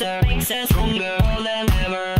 laughter makes us stronger than ever.